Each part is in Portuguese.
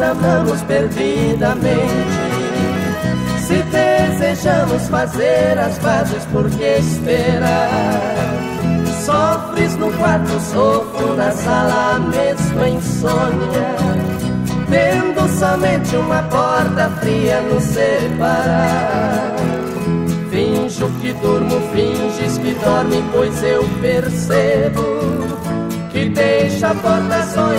amamos perdidamente. Se desejamos fazer as pazes, por que esperar? Sofres no quarto, sofro na sala, a mesma insônia. Tendo somente uma porta fria nos separar. Finjo que durmo, finges que dorme, pois eu percebo que deixa a porta só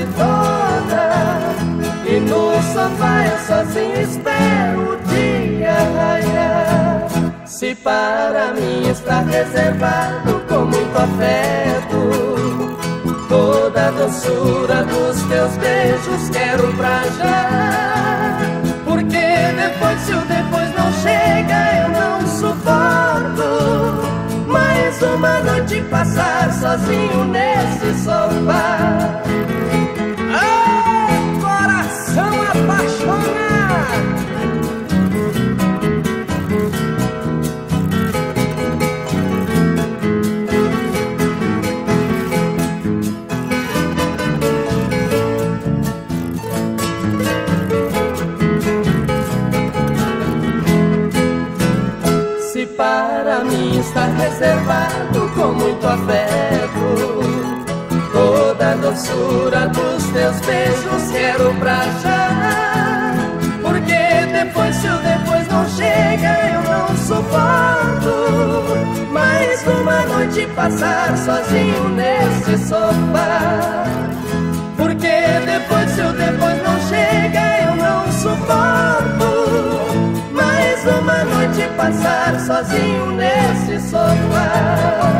noite toda. E no sofá eu sozinho espero o dia. Se para mim está reservado com muito afeto, toda a doçura dos teus beijos quero pra já. Porque depois, se o depois não chega, eu não suporto mais uma noite passar sozinho nesse sofá. Para mim está reservado com muito afeto. Toda a doçura dos teus beijos quero pra já. Porque depois se o depois não chega eu não suporto Mais uma noite passar sozinho nesse sofá. Porque depois se o depois não noite passar sozinho nesse sofá.